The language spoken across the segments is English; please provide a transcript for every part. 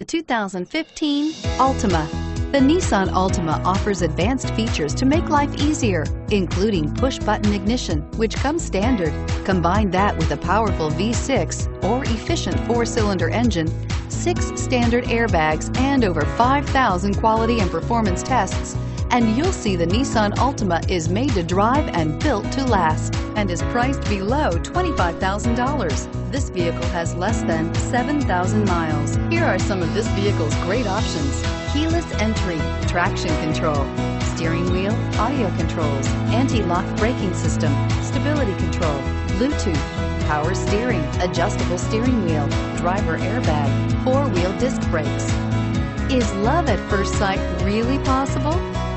The 2015 Altima. The Nissan Altima offers advanced features to make life easier, including push-button ignition, which comes standard. Combine that with a powerful V6 or efficient four-cylinder engine, six standard airbags, and over 5,000 quality and performance tests, and you'll see the Nissan Altima is made to drive and built to last and is priced below $25,000. This vehicle has less than 7,000 miles. Here are some of this vehicle's great options. Keyless entry, traction control, steering wheel, audio controls, anti-lock braking system, stability control, Bluetooth, power steering, adjustable steering wheel, driver airbag, four-wheel disc brakes. Is love at first sight really possible?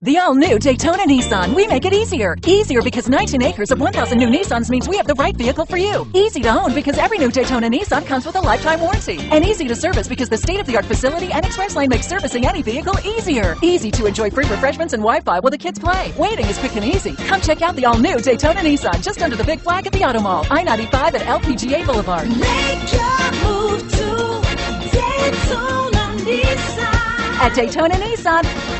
The all-new Daytona Nissan. We make it easier. Easier because 19 acres of 1,000 new Nissans means we have the right vehicle for you. Easy to own because every new Daytona Nissan comes with a lifetime warranty. And easy to service because the state-of-the-art facility and express lane makes servicing any vehicle easier. Easy to enjoy free refreshments and Wi-Fi while the kids play. Waiting is quick and easy. Come check out the all-new Daytona Nissan just under the big flag at the Auto Mall. I-95 at LPGA Boulevard. Make your move to Daytona Nissan. At Daytona Nissan,